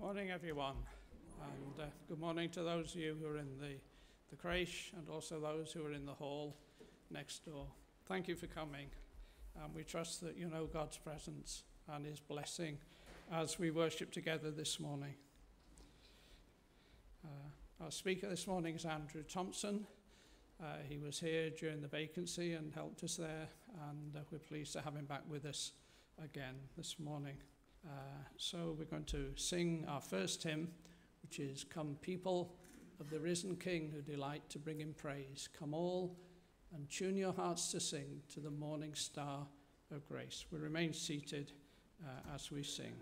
Morning, everyone, and uh, good morning to those of you who are in the, the creche and also those who are in the hall next door. Thank you for coming, and we trust that you know God's presence and His blessing as we worship together this morning. Uh, our speaker this morning is Andrew Thompson. Uh, he was here during the vacancy and helped us there, and uh, we're pleased to have him back with us again this morning. Uh, so we're going to sing our first hymn, which is Come People of the Risen King who delight to bring him praise. Come all and tune your hearts to sing to the morning star of grace. We remain seated uh, as we sing.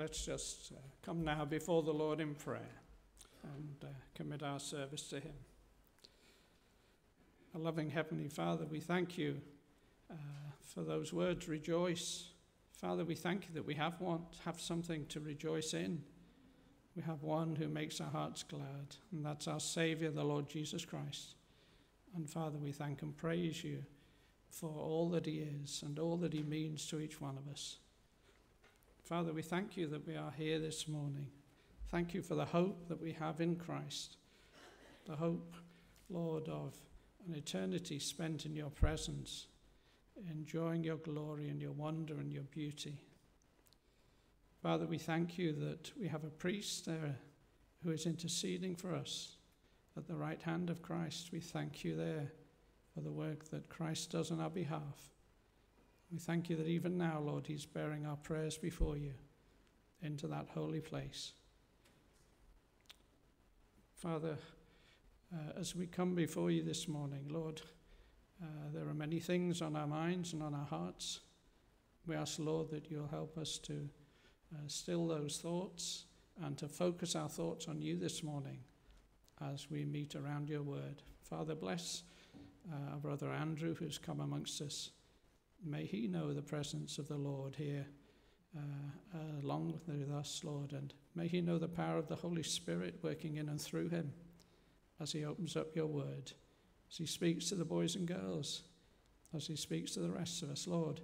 Let's just uh, come now before the Lord in prayer and uh, commit our service to Him. Our loving Heavenly Father, we thank you uh, for those words, rejoice. Father, we thank you that we have one, have something to rejoice in. We have one who makes our hearts glad, and that's our Saviour, the Lord Jesus Christ. And Father, we thank and praise you for all that He is and all that He means to each one of us. Father, we thank you that we are here this morning. Thank you for the hope that we have in Christ. The hope, Lord, of an eternity spent in your presence, enjoying your glory and your wonder and your beauty. Father, we thank you that we have a priest there who is interceding for us at the right hand of Christ. We thank you there for the work that Christ does on our behalf. We thank you that even now, Lord, He's bearing our prayers before you into that holy place. Father, uh, as we come before you this morning, Lord, uh, there are many things on our minds and on our hearts. We ask, Lord, that you'll help us to uh, still those thoughts and to focus our thoughts on you this morning as we meet around your word. Father, bless uh, our brother Andrew who's come amongst us. May he know the presence of the Lord here uh, along with us, Lord, and may he know the power of the Holy Spirit working in and through him as he opens up your word, as he speaks to the boys and girls, as he speaks to the rest of us, Lord.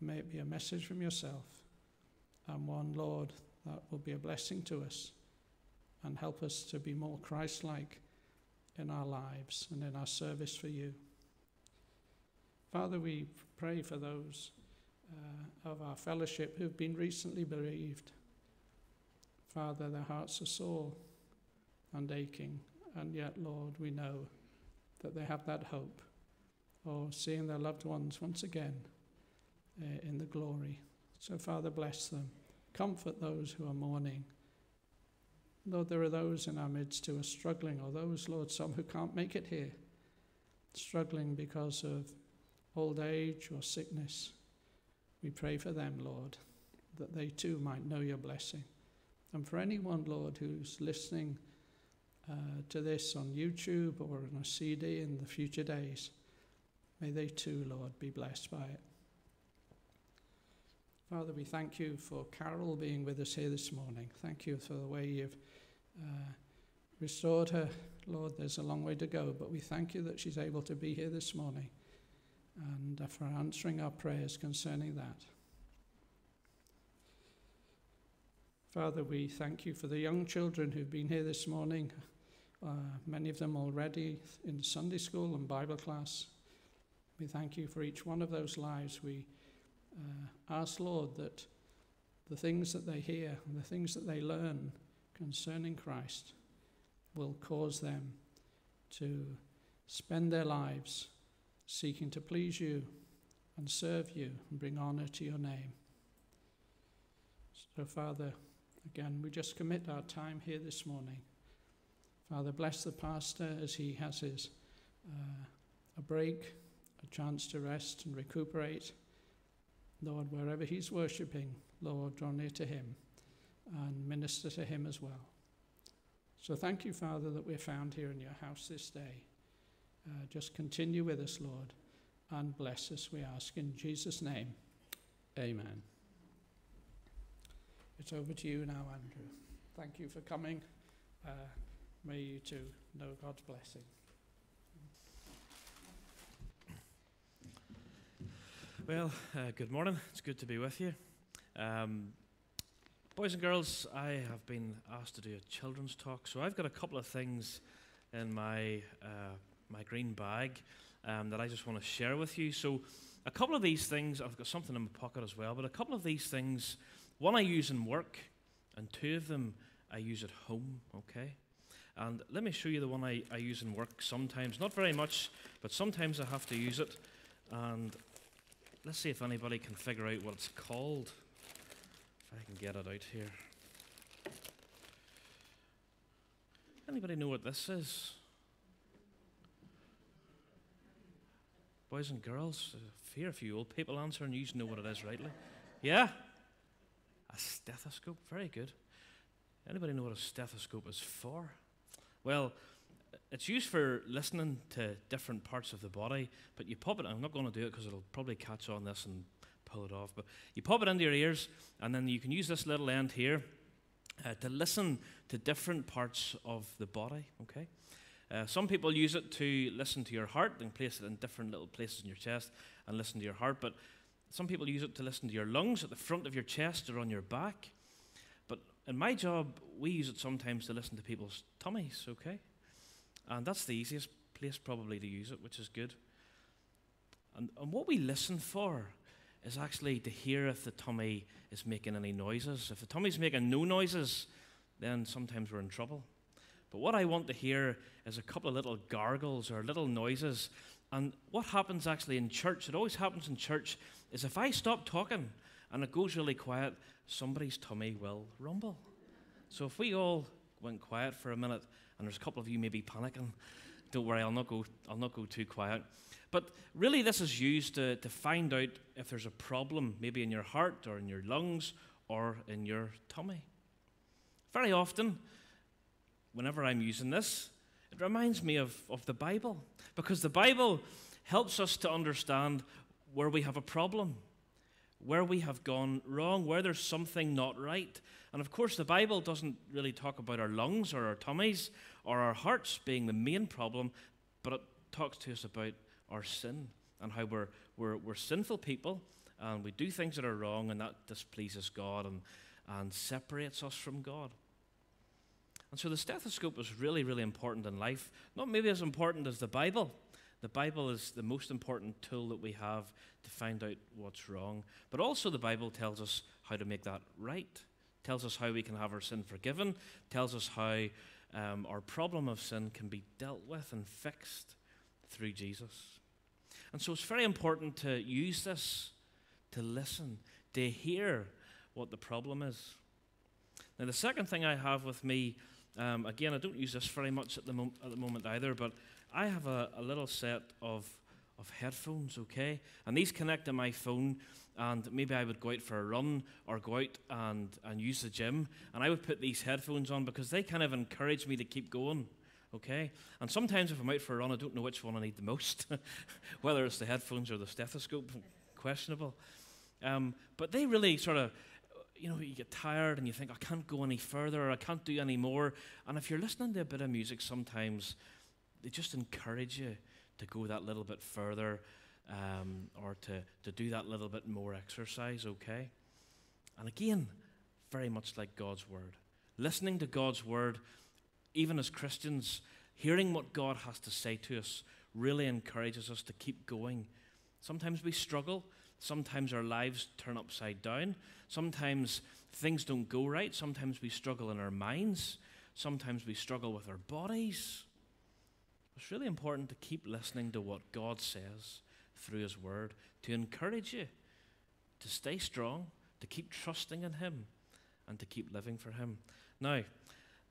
May it be a message from yourself and one, Lord, that will be a blessing to us and help us to be more Christ like in our lives and in our service for you. Father, we pray for those uh, of our fellowship who've been recently bereaved. Father, their hearts are sore and aching, and yet, Lord, we know that they have that hope of seeing their loved ones once again uh, in the glory. So, Father, bless them. Comfort those who are mourning. Lord, there are those in our midst who are struggling, or those, Lord, some who can't make it here, struggling because of old age or sickness. We pray for them, Lord, that they too might know your blessing. And for anyone, Lord, who's listening uh, to this on YouTube or on a CD in the future days, may they too, Lord, be blessed by it. Father, we thank you for Carol being with us here this morning. Thank you for the way you've uh, restored her. Lord, there's a long way to go, but we thank you that she's able to be here this morning and uh, for answering our prayers concerning that. Father, we thank you for the young children who've been here this morning, uh, many of them already in Sunday school and Bible class. We thank you for each one of those lives. We uh, ask, Lord, that the things that they hear and the things that they learn concerning Christ will cause them to spend their lives seeking to please you and serve you and bring honor to your name. So, Father, again, we just commit our time here this morning. Father, bless the pastor as he has his uh, a break, a chance to rest and recuperate. Lord, wherever he's worshipping, Lord, draw near to him and minister to him as well. So thank you, Father, that we're found here in your house this day. Uh, just continue with us, Lord, and bless us, we ask in Jesus' name. Amen. It's over to you now, Andrew. Thank you for coming. Uh, may you too know God's blessing. Well, uh, good morning. It's good to be with you. Um, boys and girls, I have been asked to do a children's talk, so I've got a couple of things in my uh, my green bag um, that I just want to share with you. So, a couple of these things, I've got something in my pocket as well, but a couple of these things, one I use in work, and two of them I use at home. Okay. And let me show you the one I, I use in work sometimes. Not very much, but sometimes I have to use it. And Let's see if anybody can figure out what it's called. If I can get it out here. Anybody know what this is? Boys and girls, a few old people answer and you know what it is rightly. Yeah? A stethoscope, very good. Anybody know what a stethoscope is for? Well, it's used for listening to different parts of the body, but you pop it, I'm not going to do it because it'll probably catch on this and pull it off, but you pop it into your ears, and then you can use this little end here uh, to listen to different parts of the body, okay? Uh, some people use it to listen to your heart and place it in different little places in your chest and listen to your heart, but some people use it to listen to your lungs at the front of your chest or on your back. But in my job, we use it sometimes to listen to people's tummies, okay? And that's the easiest place probably to use it, which is good. And, and what we listen for is actually to hear if the tummy is making any noises. If the tummy's making no noises, then sometimes we're in trouble. But what I want to hear is a couple of little gargles or little noises. And what happens actually in church, it always happens in church, is if I stop talking and it goes really quiet, somebody's tummy will rumble. So if we all went quiet for a minute, and there's a couple of you maybe panicking, don't worry, I'll not go, I'll not go too quiet. But really, this is used to, to find out if there's a problem, maybe in your heart or in your lungs or in your tummy. Very often, whenever I'm using this, it reminds me of, of the Bible because the Bible helps us to understand where we have a problem, where we have gone wrong, where there's something not right. And of course, the Bible doesn't really talk about our lungs or our tummies or our hearts being the main problem, but it talks to us about our sin and how we're, we're, we're sinful people and we do things that are wrong and that displeases God and, and separates us from God. And so the stethoscope is really, really important in life. Not maybe as important as the Bible. The Bible is the most important tool that we have to find out what's wrong. But also, the Bible tells us how to make that right, tells us how we can have our sin forgiven, tells us how um, our problem of sin can be dealt with and fixed through Jesus. And so it's very important to use this to listen, to hear what the problem is. Now, the second thing I have with me, um, again, I don't use this very much at the, mo- at the moment either, but I have a, a little set of, of headphones, okay? And these connect to my phone and maybe I would go out for a run or go out and, and use the gym, and I would put these headphones on because they kind of encourage me to keep going. Okay? And sometimes if I'm out for a run, I don't know which one I need the most, whether it's the headphones or the stethoscope, questionable. Um, but they really sort of, you know, you get tired and you think, I can't go any further I can't do any more. And if you're listening to a bit of music, sometimes they just encourage you to go that little bit further um, or to, to do that little bit more exercise, okay? And again, very much like God's Word. Listening to God's Word, even as Christians, hearing what God has to say to us really encourages us to keep going. Sometimes we struggle. Sometimes our lives turn upside down. Sometimes things don't go right. Sometimes we struggle in our minds. Sometimes we struggle with our bodies. It's really important to keep listening to what God says through His Word to encourage you to stay strong, to keep trusting in Him, and to keep living for Him. Now,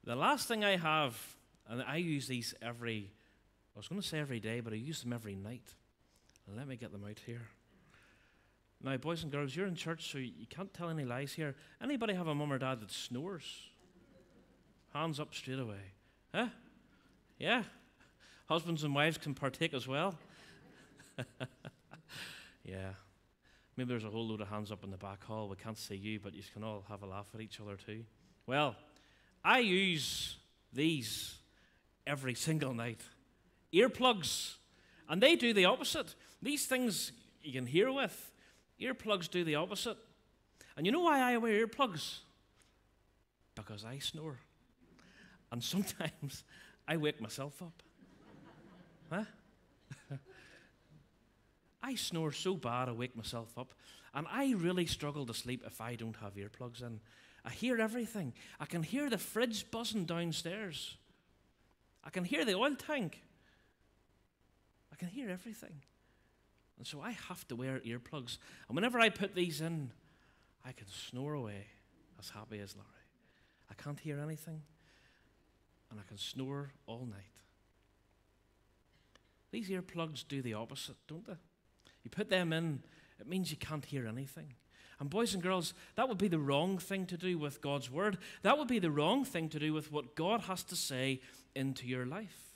the last thing I have, and I use these every, I was going to say every day, but I use them every night. Let me get them out here. Now, boys and girls, you're in church, so you can't tell any lies here. Anybody have a mum or dad that snores? Hands up straight away. Huh? Yeah? Husbands and wives can partake as well. yeah. Maybe there's a whole load of hands up in the back hall. We can't see you, but you can all have a laugh at each other too. Well, I use these every single night earplugs, and they do the opposite. These things you can hear with, earplugs do the opposite. And you know why I wear earplugs? Because I snore. And sometimes I wake myself up. Huh? I snore so bad I wake myself up. And I really struggle to sleep if I don't have earplugs in. I hear everything. I can hear the fridge buzzing downstairs. I can hear the oil tank. I can hear everything. And so I have to wear earplugs. And whenever I put these in, I can snore away as happy as Larry. I can't hear anything, and I can snore all night. These earplugs do the opposite, don't they? You put them in, it means you can't hear anything. And, boys and girls, that would be the wrong thing to do with God's Word. That would be the wrong thing to do with what God has to say into your life.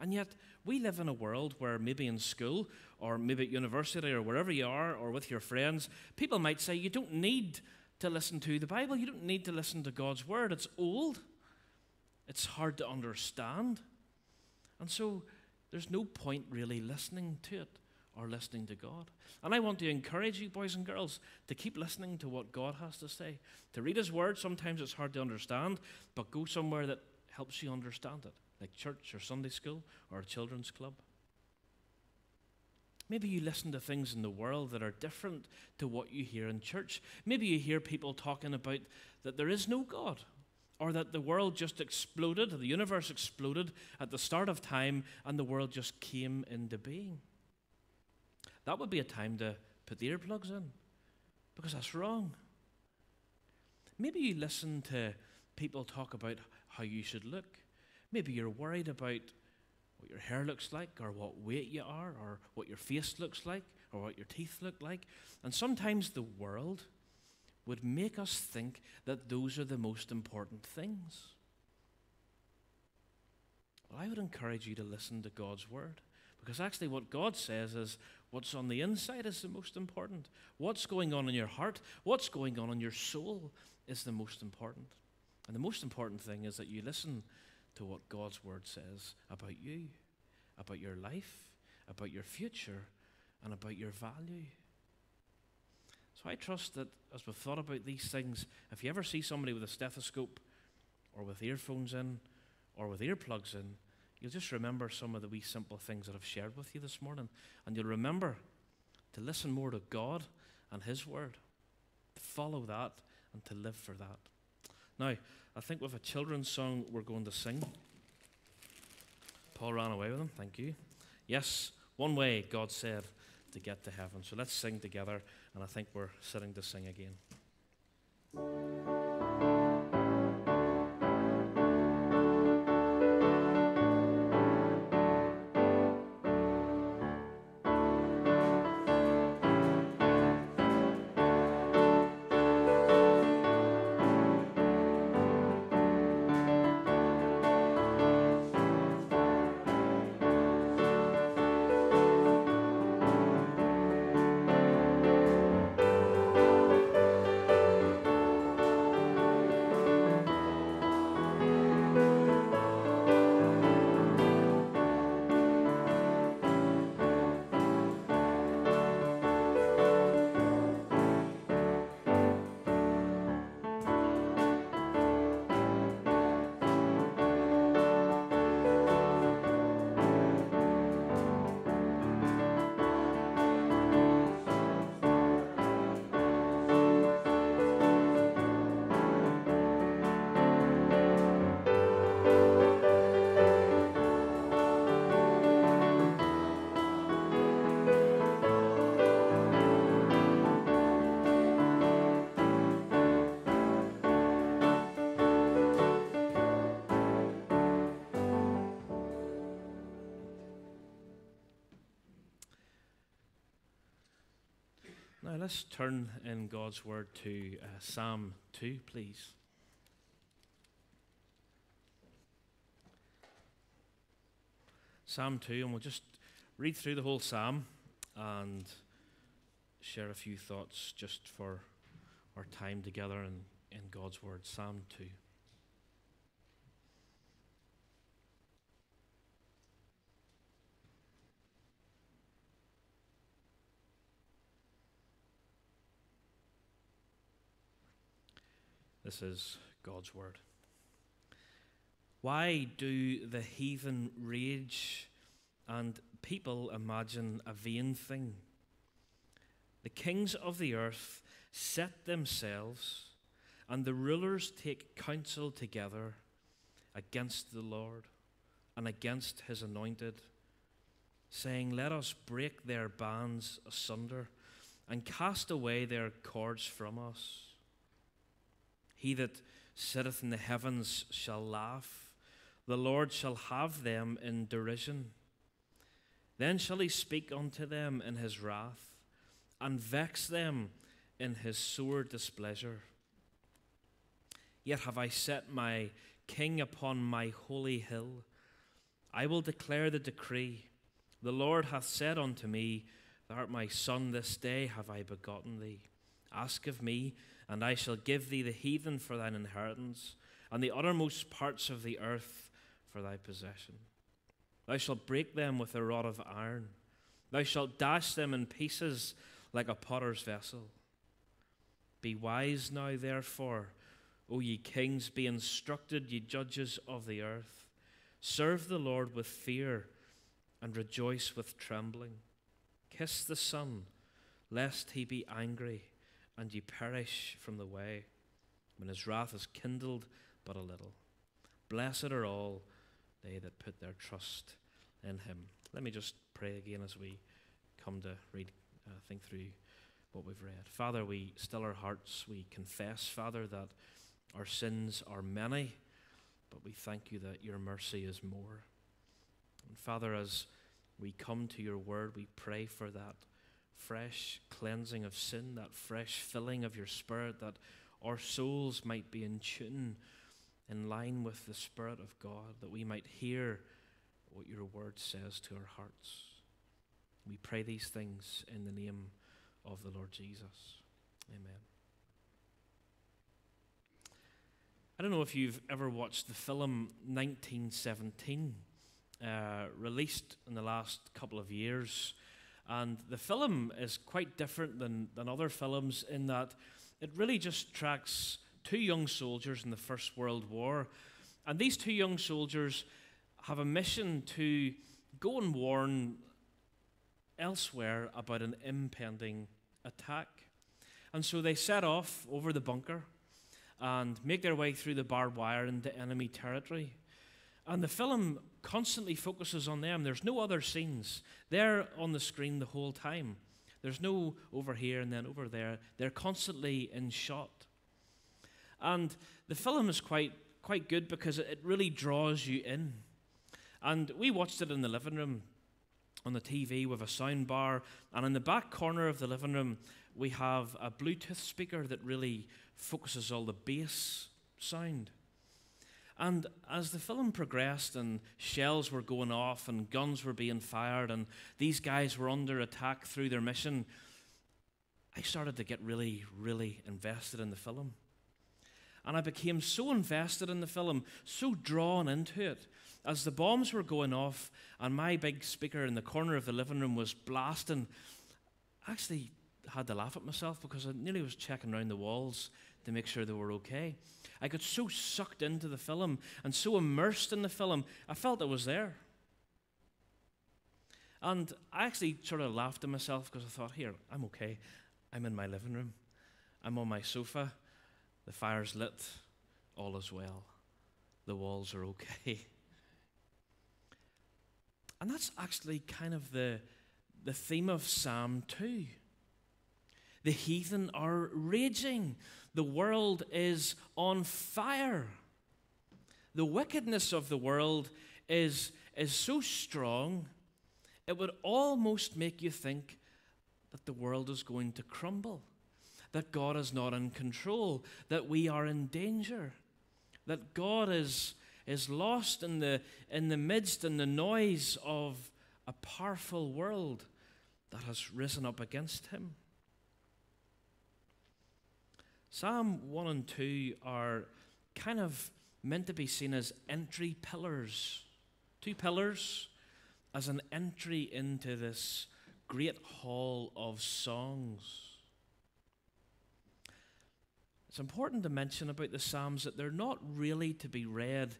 And yet, we live in a world where maybe in school or maybe at university or wherever you are or with your friends, people might say you don't need to listen to the Bible. You don't need to listen to God's Word. It's old, it's hard to understand. And so, there's no point really listening to it or listening to God. And I want to encourage you, boys and girls, to keep listening to what God has to say. To read His Word, sometimes it's hard to understand, but go somewhere that helps you understand it, like church or Sunday school or a children's club. Maybe you listen to things in the world that are different to what you hear in church. Maybe you hear people talking about that there is no God or that the world just exploded, the universe exploded at the start of time and the world just came into being. That would be a time to put the earplugs in because that's wrong. Maybe you listen to people talk about how you should look. Maybe you're worried about what your hair looks like, or what weight you are, or what your face looks like, or what your teeth look like. And sometimes the world would make us think that those are the most important things. Well, I would encourage you to listen to God's word. Because actually, what God says is what's on the inside is the most important. What's going on in your heart, what's going on in your soul is the most important. And the most important thing is that you listen to what God's word says about you, about your life, about your future, and about your value. So I trust that as we've thought about these things, if you ever see somebody with a stethoscope or with earphones in or with earplugs in, you'll just remember some of the wee simple things that I've shared with you this morning. And you'll remember to listen more to God and His Word, to follow that and to live for that. Now, I think with a children's song we're going to sing. Paul ran away with them. Thank you. Yes, one way God said to get to heaven. So let's sing together, and I think we're sitting to sing again. Let's turn in God's Word to uh, Psalm 2, please. Psalm 2, and we'll just read through the whole Psalm and share a few thoughts just for our time together in, in God's Word. Psalm 2. This is God's word. Why do the heathen rage and people imagine a vain thing? The kings of the earth set themselves, and the rulers take counsel together against the Lord and against his anointed, saying, Let us break their bands asunder and cast away their cords from us. He that sitteth in the heavens shall laugh. The Lord shall have them in derision. Then shall he speak unto them in his wrath, and vex them in his sore displeasure. Yet have I set my king upon my holy hill. I will declare the decree. The Lord hath said unto me, Thou art my son, this day have I begotten thee. Ask of me, and I shall give thee the heathen for thine inheritance, and the uttermost parts of the earth for thy possession. Thou shalt break them with a rod of iron, Thou shalt dash them in pieces like a potter's vessel. Be wise now, therefore, O ye kings, be instructed, ye judges of the earth. Serve the Lord with fear and rejoice with trembling. Kiss the Son, lest he be angry and ye perish from the way, when his wrath is kindled but a little. Blessed are all they that put their trust in him. Let me just pray again as we come to read, uh, think through what we've read. Father, we still our hearts. We confess, Father, that our sins are many, but we thank you that your mercy is more. And Father, as we come to your word, we pray for that fresh cleansing of sin, that fresh filling of your spirit, that our souls might be in tune, in line with the Spirit of God, that we might hear what your word says to our hearts. We pray these things in the name of the Lord Jesus. Amen. I don't know if you've ever watched the film 1917, uh, released in the last couple of years. And the film is quite different than, than other films in that it really just tracks two young soldiers in the First World War. And these two young soldiers have a mission to go and warn elsewhere about an impending attack. And so they set off over the bunker and make their way through the barbed wire into enemy territory. And the film constantly focuses on them. There's no other scenes. They're on the screen the whole time. There's no over here and then over there. They're constantly in shot. And the film is quite, quite good because it really draws you in. And we watched it in the living room on the TV with a sound bar. And in the back corner of the living room, we have a Bluetooth speaker that really focuses all the bass sound. And as the film progressed and shells were going off and guns were being fired and these guys were under attack through their mission, I started to get really, really invested in the film. And I became so invested in the film, so drawn into it. As the bombs were going off and my big speaker in the corner of the living room was blasting, I actually had to laugh at myself because I nearly was checking around the walls to make sure they were okay. I got so sucked into the film and so immersed in the film, I felt I was there. And I actually sort of laughed at myself because I thought, here, I'm okay. I'm in my living room. I'm on my sofa. The fire's lit. All is well. The walls are okay. And that's actually kind of the, the theme of Psalm 2. The heathen are raging. The world is on fire. The wickedness of the world is, is so strong, it would almost make you think that the world is going to crumble, that God is not in control, that we are in danger, that God is, is lost in the, in the midst and the noise of a powerful world that has risen up against him. Psalm 1 and 2 are kind of meant to be seen as entry pillars. Two pillars as an entry into this great hall of songs. It's important to mention about the Psalms that they're not really to be read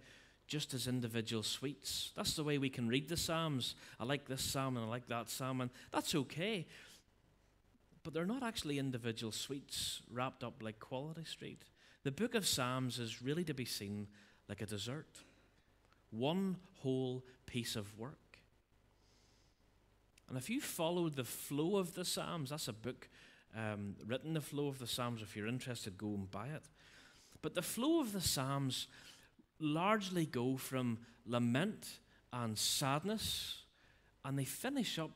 just as individual suites. That's the way we can read the Psalms. I like this Psalm and I like that Psalm, and that's okay but they're not actually individual sweets wrapped up like Quality Street. The book of Psalms is really to be seen like a dessert, one whole piece of work. And if you followed the flow of the Psalms, that's a book um, written, The Flow of the Psalms. If you're interested, go and buy it. But the flow of the Psalms largely go from lament and sadness, and they finish up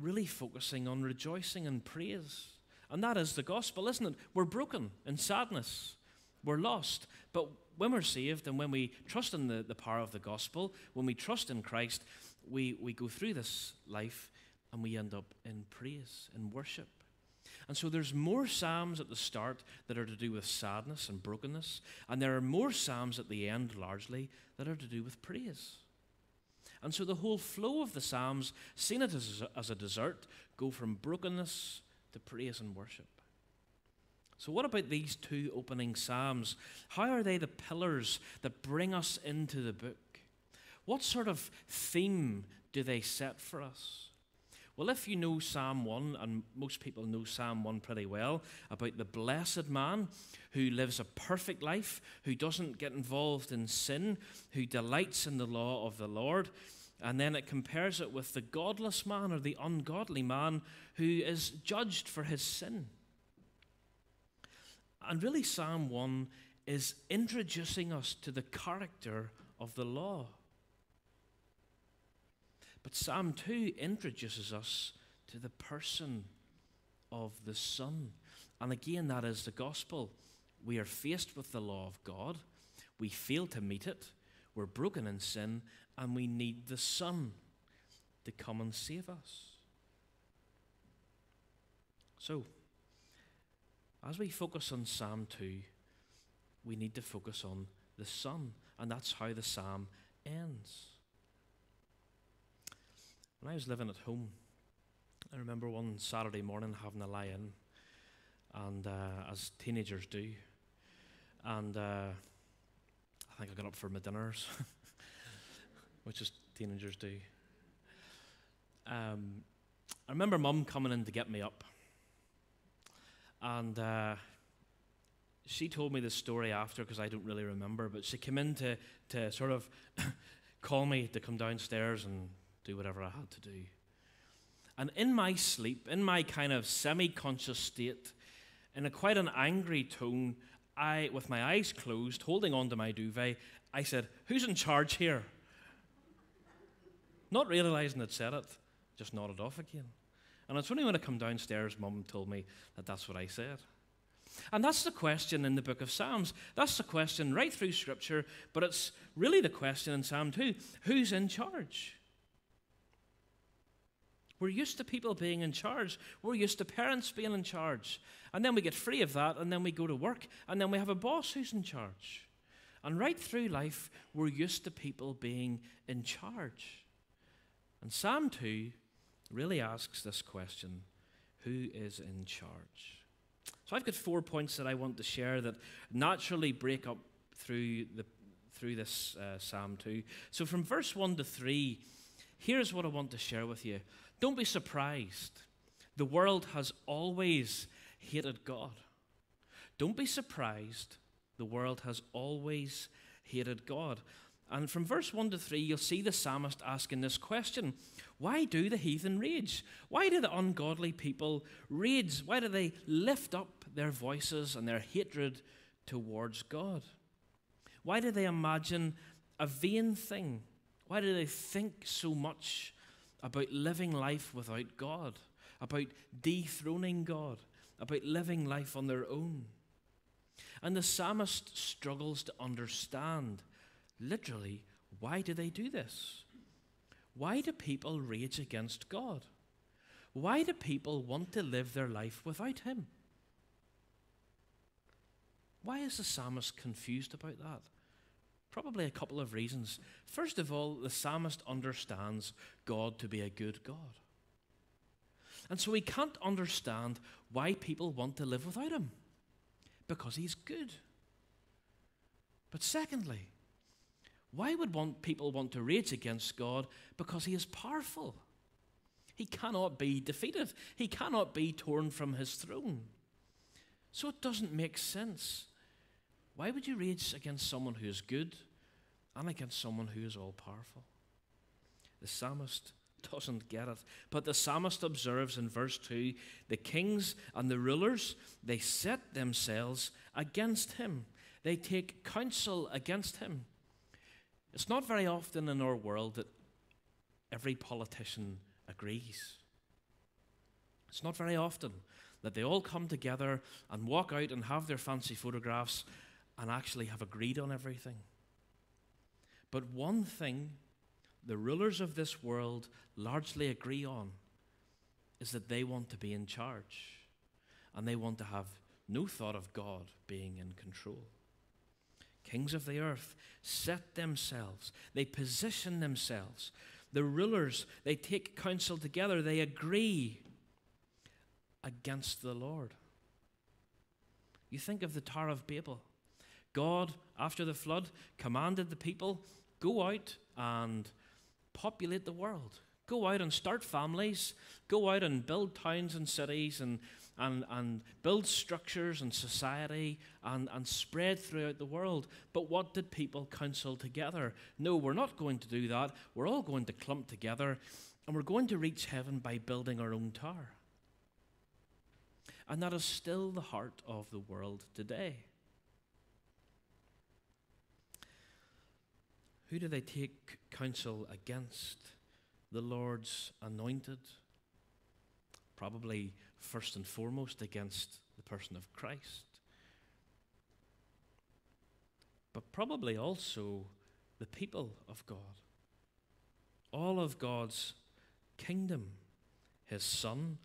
really focusing on rejoicing and praise. And that is the gospel, isn't it? We're broken in sadness, we're lost. But when we're saved and when we trust in the, the power of the gospel, when we trust in Christ, we, we go through this life and we end up in praise and worship. And so there's more psalms at the start that are to do with sadness and brokenness, and there are more psalms at the end, largely, that are to do with praise. And so the whole flow of the Psalms, seen it as a, as a dessert, go from brokenness to praise and worship. So, what about these two opening Psalms? How are they the pillars that bring us into the book? What sort of theme do they set for us? Well, if you know Psalm 1, and most people know Psalm 1 pretty well, about the blessed man who lives a perfect life, who doesn't get involved in sin, who delights in the law of the Lord, and then it compares it with the godless man or the ungodly man who is judged for his sin. And really, Psalm 1 is introducing us to the character of the law. But Psalm 2 introduces us to the person of the Son. And again, that is the gospel. We are faced with the law of God, we fail to meet it, we're broken in sin, and we need the Son to come and save us. So, as we focus on Psalm 2, we need to focus on the Son, and that's how the psalm ends. When I was living at home, I remember one Saturday morning having a lie in, and uh, as teenagers do, and uh, I think I got up for my dinners, which is teenagers do. Um, I remember mum coming in to get me up, and uh, she told me this story after because I don't really remember, but she came in to, to sort of call me to come downstairs and do whatever I had to do. And in my sleep, in my kind of semi conscious state, in a quite an angry tone, I, with my eyes closed, holding onto my duvet, I said, Who's in charge here? Not realizing I'd said it, just nodded off again. And it's only when I come downstairs, Mum told me that that's what I said. And that's the question in the book of Psalms. That's the question right through Scripture, but it's really the question in Psalm 2 who's in charge? We're used to people being in charge. We're used to parents being in charge. And then we get free of that, and then we go to work, and then we have a boss who's in charge. And right through life, we're used to people being in charge. And Psalm 2 really asks this question Who is in charge? So I've got four points that I want to share that naturally break up through, the, through this uh, Psalm 2. So from verse 1 to 3, here's what I want to share with you. Don't be surprised. The world has always hated God. Don't be surprised. The world has always hated God. And from verse 1 to 3, you'll see the psalmist asking this question Why do the heathen rage? Why do the ungodly people rage? Why do they lift up their voices and their hatred towards God? Why do they imagine a vain thing? Why do they think so much about living life without God, about dethroning God, about living life on their own. And the psalmist struggles to understand, literally, why do they do this? Why do people rage against God? Why do people want to live their life without Him? Why is the psalmist confused about that? Probably a couple of reasons. First of all, the psalmist understands God to be a good God. And so he can't understand why people want to live without him because he's good. But secondly, why would want people want to rage against God? Because he is powerful. He cannot be defeated. He cannot be torn from his throne. So it doesn't make sense why would you rage against someone who is good and against someone who is all powerful? The psalmist doesn't get it. But the psalmist observes in verse 2 the kings and the rulers, they set themselves against him, they take counsel against him. It's not very often in our world that every politician agrees. It's not very often that they all come together and walk out and have their fancy photographs and actually have agreed on everything. But one thing the rulers of this world largely agree on is that they want to be in charge and they want to have no thought of God being in control. Kings of the earth set themselves, they position themselves the rulers, they take counsel together, they agree against the Lord. You think of the Tower of Babel. God, after the flood, commanded the people go out and populate the world. Go out and start families. Go out and build towns and cities and, and, and build structures and society and, and spread throughout the world. But what did people counsel together? No, we're not going to do that. We're all going to clump together and we're going to reach heaven by building our own tower. And that is still the heart of the world today. Who do they take counsel against? The Lord's anointed. Probably first and foremost against the person of Christ. But probably also the people of God. All of God's kingdom, His Son,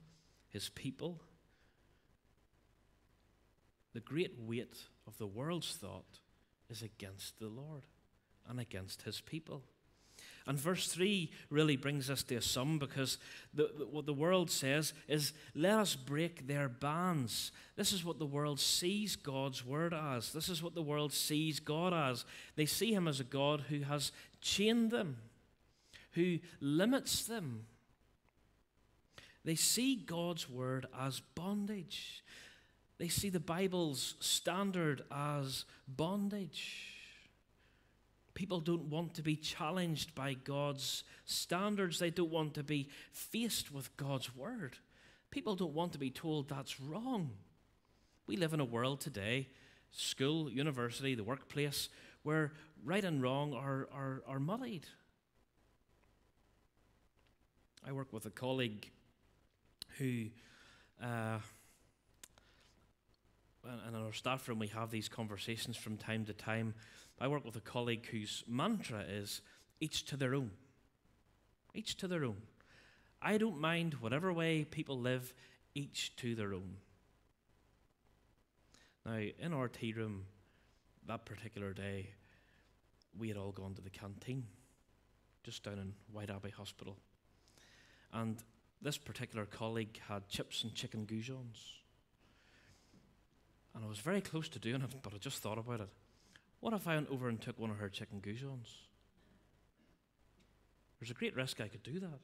His people. The great weight of the world's thought is against the Lord and against his people. And verse 3 really brings us to a sum because the, the, what the world says is, let us break their bands. This is what the world sees God's word as. This is what the world sees God as. They see him as a God who has chained them, who limits them. They see God's word as bondage. They see the Bible's standard as bondage. People don't want to be challenged by God's standards. They don't want to be faced with God's word. People don't want to be told that's wrong. We live in a world today, school, university, the workplace, where right and wrong are, are, are muddied. I work with a colleague who, uh, in our staff room, we have these conversations from time to time I work with a colleague whose mantra is each to their own. Each to their own. I don't mind whatever way people live, each to their own. Now, in our tea room that particular day, we had all gone to the canteen just down in Whiteabbey Hospital. And this particular colleague had chips and chicken goujons. And I was very close to doing it, but I just thought about it. What if I went over and took one of her chicken goujons? There's a great risk I could do that.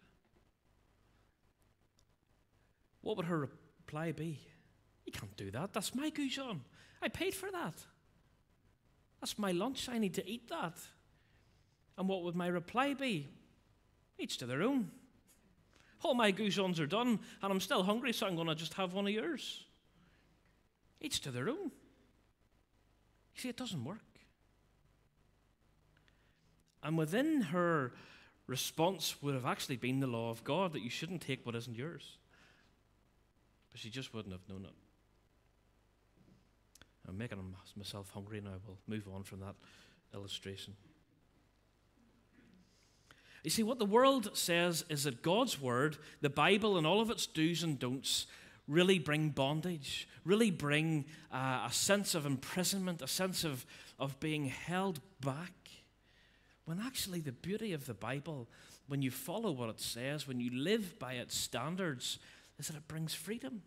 What would her reply be? You can't do that. That's my goujon. I paid for that. That's my lunch. I need to eat that. And what would my reply be? Each to their own. All my goujons are done, and I'm still hungry, so I'm going to just have one of yours. Each to their own. You see, it doesn't work. And within her response would have actually been the law of God that you shouldn't take what isn't yours. But she just wouldn't have known it. I'm making myself hungry now. We'll move on from that illustration. You see, what the world says is that God's Word, the Bible, and all of its do's and don'ts really bring bondage, really bring uh, a sense of imprisonment, a sense of, of being held back. When actually, the beauty of the Bible, when you follow what it says, when you live by its standards, is that it brings freedom.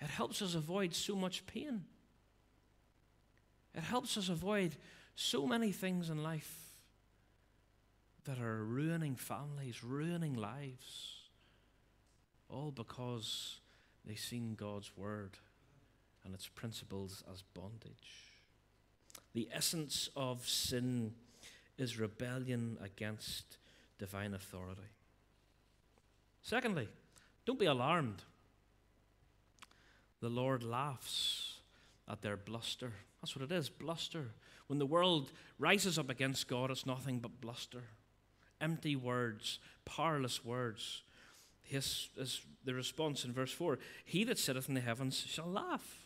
It helps us avoid so much pain. It helps us avoid so many things in life that are ruining families, ruining lives, all because they've seen God's word and its principles as bondage. The essence of sin is rebellion against divine authority. Secondly, don't be alarmed. The Lord laughs at their bluster. That's what it is bluster. When the world rises up against God, it's nothing but bluster. Empty words, powerless words. His, his, the response in verse 4 He that sitteth in the heavens shall laugh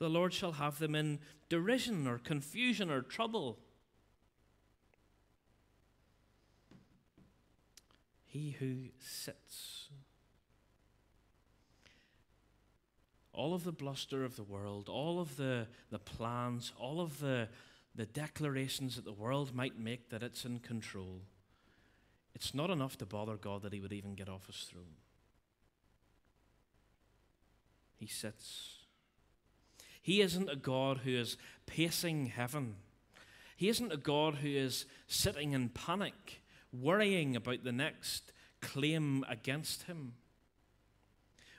the Lord shall have them in derision or confusion or trouble. He who sits. All of the bluster of the world, all of the, the plans, all of the, the declarations that the world might make that it's in control, it's not enough to bother God that he would even get off his throne. He sits. He isn't a God who is pacing heaven. He isn't a God who is sitting in panic, worrying about the next claim against him.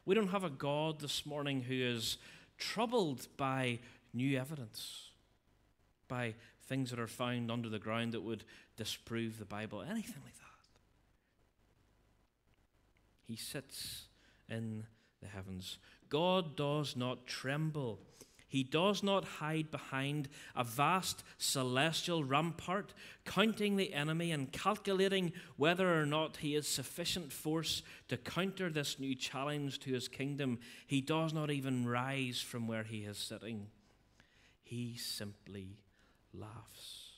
We don't have a God this morning who is troubled by new evidence, by things that are found under the ground that would disprove the Bible, anything like that. He sits in the heavens. God does not tremble. He does not hide behind a vast celestial rampart, counting the enemy and calculating whether or not he has sufficient force to counter this new challenge to his kingdom. He does not even rise from where he is sitting. He simply laughs.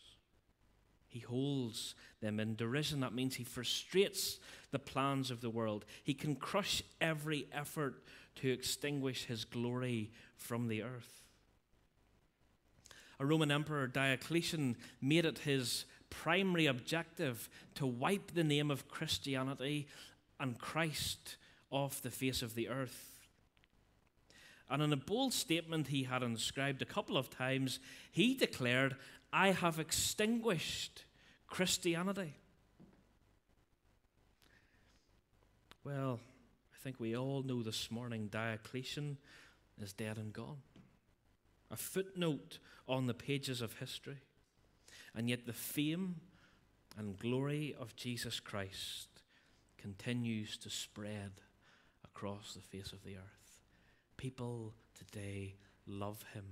He holds them in derision. That means he frustrates the plans of the world. He can crush every effort to extinguish his glory from the earth. A Roman emperor, Diocletian, made it his primary objective to wipe the name of Christianity and Christ off the face of the earth. And in a bold statement he had inscribed a couple of times, he declared, I have extinguished Christianity. Well, I think we all know this morning Diocletian is dead and gone. A footnote on the pages of history. And yet the fame and glory of Jesus Christ continues to spread across the face of the earth. People today love him,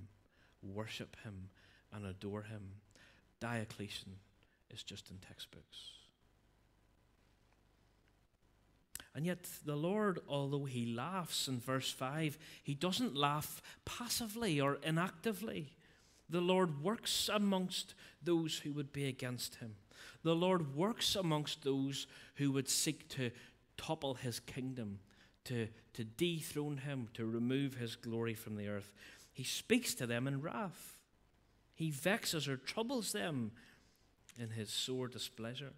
worship him, and adore him. Diocletian is just in textbooks. And yet, the Lord, although He laughs in verse 5, He doesn't laugh passively or inactively. The Lord works amongst those who would be against Him. The Lord works amongst those who would seek to topple His kingdom, to, to dethrone Him, to remove His glory from the earth. He speaks to them in wrath. He vexes or troubles them in his sore displeasure.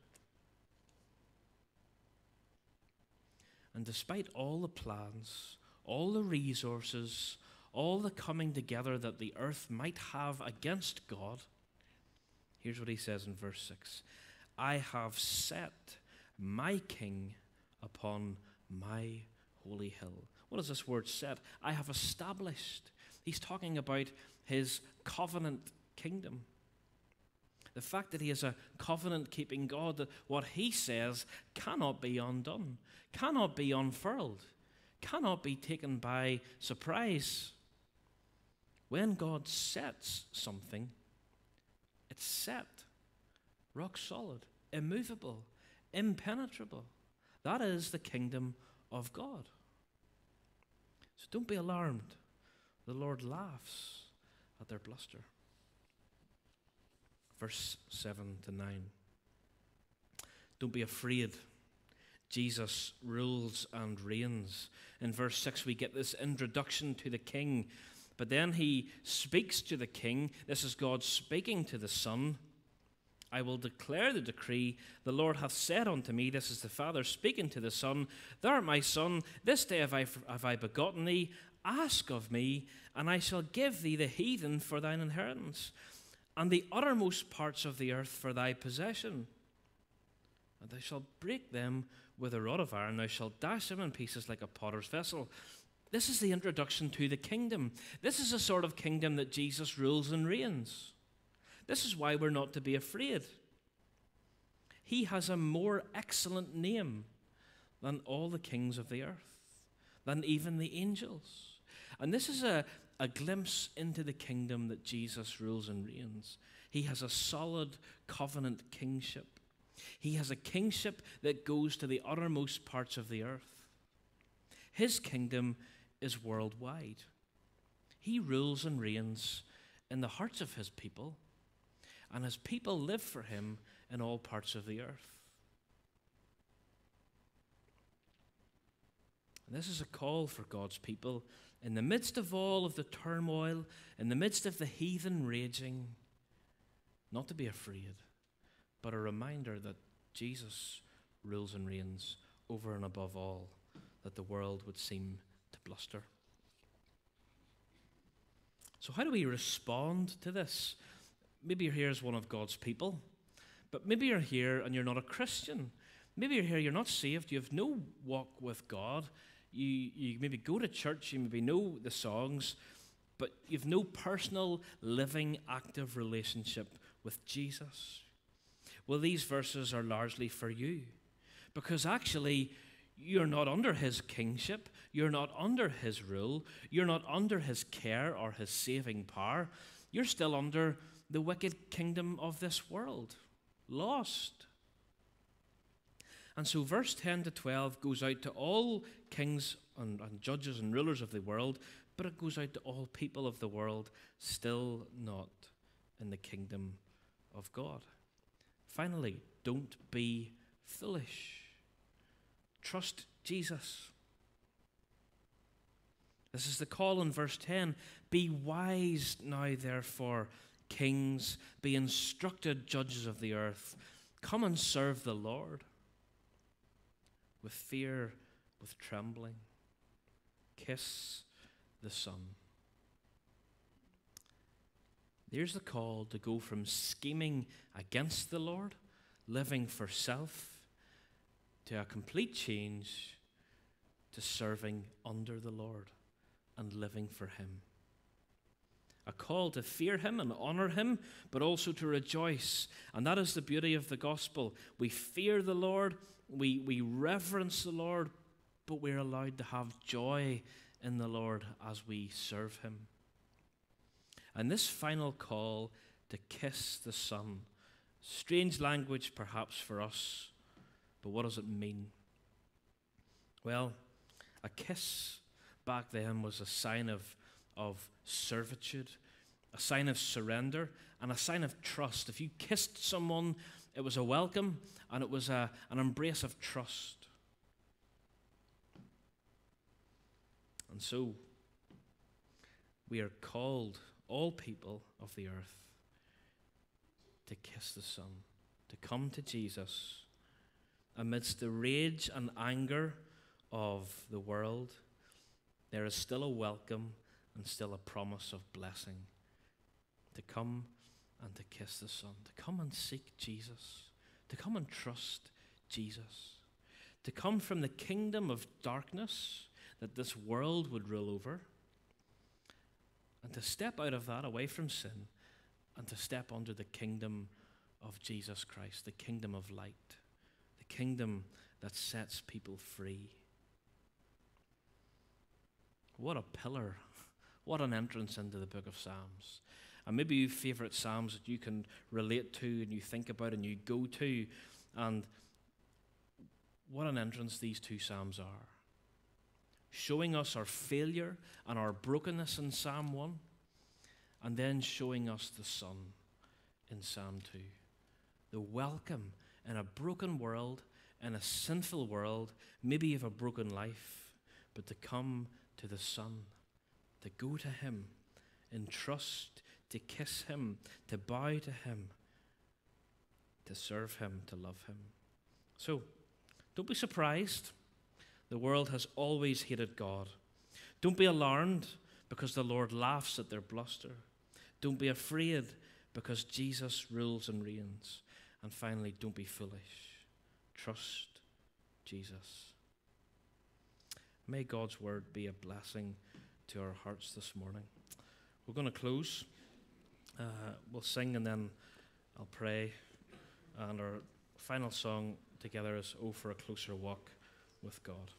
And despite all the plans, all the resources, all the coming together that the earth might have against God, here's what he says in verse 6 I have set my king upon my holy hill. What does this word set? I have established. He's talking about his covenant kingdom. The fact that he is a covenant keeping God, that what he says cannot be undone, cannot be unfurled, cannot be taken by surprise. When God sets something, it's set, rock solid, immovable, impenetrable. That is the kingdom of God. So don't be alarmed. The Lord laughs at their bluster verse 7 to 9. Don't be afraid. Jesus rules and reigns. In verse 6, we get this introduction to the king, but then he speaks to the king. This is God speaking to the Son. I will declare the decree. The Lord hath said unto me, This is the Father speaking to the Son, Thou art my Son, this day have I, have I begotten thee. Ask of me, and I shall give thee the heathen for thine inheritance, and the uttermost parts of the earth for thy possession. And thou shalt break them with a rod of iron, thou shalt dash them in pieces like a potter's vessel. This is the introduction to the kingdom. This is a sort of kingdom that Jesus rules and reigns. This is why we're not to be afraid. He has a more excellent name than all the kings of the earth, than even the angels. And this is a, a glimpse into the kingdom that Jesus rules and reigns. He has a solid covenant kingship. He has a kingship that goes to the uttermost parts of the earth. His kingdom is worldwide. He rules and reigns in the hearts of his people, and his people live for him in all parts of the earth. And this is a call for God's people in the midst of all of the turmoil, in the midst of the heathen raging, not to be afraid, but a reminder that Jesus rules and reigns over and above all that the world would seem bluster. So, how do we respond to this? Maybe you're here as one of God's people, but maybe you're here and you're not a Christian. Maybe you're here, you're not saved, you have no walk with God. You, you maybe go to church, you maybe know the songs, but you've no personal, living, active relationship with Jesus. Well, these verses are largely for you because actually, you're not under his kingship, you're not under his rule, you're not under his care or his saving power. You're still under the wicked kingdom of this world, lost. And so, verse 10 to 12 goes out to all kings and, and, judges and rulers of the world, but it goes out to all people of the world still not in the kingdom of God. Finally, don't be foolish. Trust Jesus. This is the call in verse 10 Be wise now, therefore, kings, be instructed judges of the earth. Come and serve the Lord with fear, with trembling. Kiss the Son. There's the call to go from scheming against the Lord, living for self, to a complete change to serving under the Lord and living for Him. A call to fear Him and honor Him, but also to rejoice. And that is the beauty of the gospel. We fear the Lord, we, we reverence the Lord, but we're allowed to have joy in the Lord as we serve Him. And this final call to kiss the Son, strange language perhaps for us but what does it mean? Well, a kiss back then was a sign of, of servitude, a sign of surrender, and a sign of trust. If you kissed someone, it was a welcome and it was a, an embrace of trust. And so, we are called, all people of the earth, to kiss the Son, to come to Jesus amidst the rage and anger of the world, there is still a welcome and still a promise of blessing to come and to kiss the Son, to come and seek Jesus, to come and trust Jesus, to come from the kingdom of darkness that this world would rule over, and to step out of that away from sin and to step under the kingdom of Jesus Christ, the kingdom of light kingdom that sets people free. What a pillar. What an entrance into the book of Psalms. And maybe you favorite Psalms that you can relate to and you think about and you go to. And what an entrance these two Psalms are. Showing us our failure and our brokenness in Psalm 1, and then showing us the Son in Psalm 2. The welcome in a broken world, in a sinful world, maybe you have a broken life, but to come to the Son, to go to Him in trust, to kiss Him, to bow to Him, to serve Him, to love Him. So, don't be surprised. The world has always hated God. Don't be alarmed because the Lord laughs at their bluster. Don't be afraid because Jesus rules and reigns. And finally, don't be foolish. Trust Jesus. May God's word be a blessing to our hearts this morning. We're going to close. Uh, we'll sing and then I'll pray. And our final song together is Oh, for a Closer Walk with God.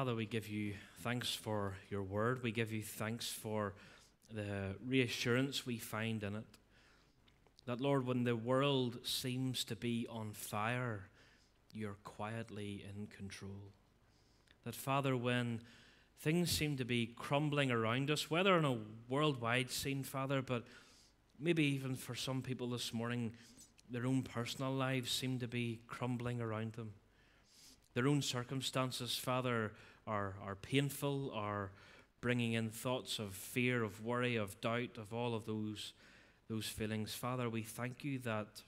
Father, we give you thanks for your word. We give you thanks for the reassurance we find in it. That, Lord, when the world seems to be on fire, you're quietly in control. That, Father, when things seem to be crumbling around us, whether on a worldwide scene, Father, but maybe even for some people this morning, their own personal lives seem to be crumbling around them. Their own circumstances, Father, are, are painful, are bringing in thoughts of fear, of worry, of doubt, of all of those, those feelings. Father, we thank you that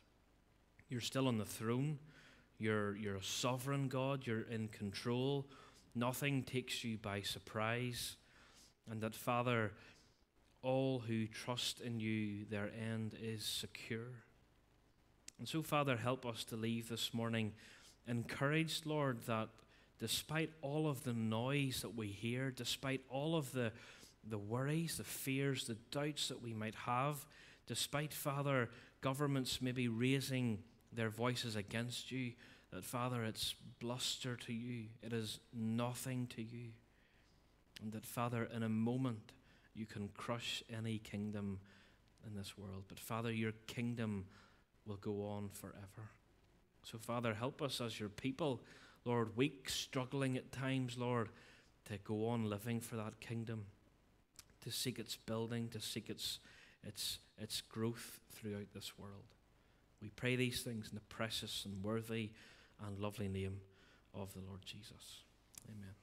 you're still on the throne. You're, you're a sovereign God. You're in control. Nothing takes you by surprise. And that, Father, all who trust in you, their end is secure. And so, Father, help us to leave this morning encouraged, Lord, that despite all of the noise that we hear, despite all of the, the worries, the fears, the doubts that we might have, despite, Father, governments maybe raising their voices against you, that, Father, it's bluster to you, it is nothing to you. And that, Father, in a moment, you can crush any kingdom in this world. But, Father, your kingdom will go on forever. So, Father, help us as your people, Lord, weak, struggling at times, Lord, to go on living for that kingdom, to seek its building, to seek its, its, its growth throughout this world. We pray these things in the precious and worthy and lovely name of the Lord Jesus. Amen.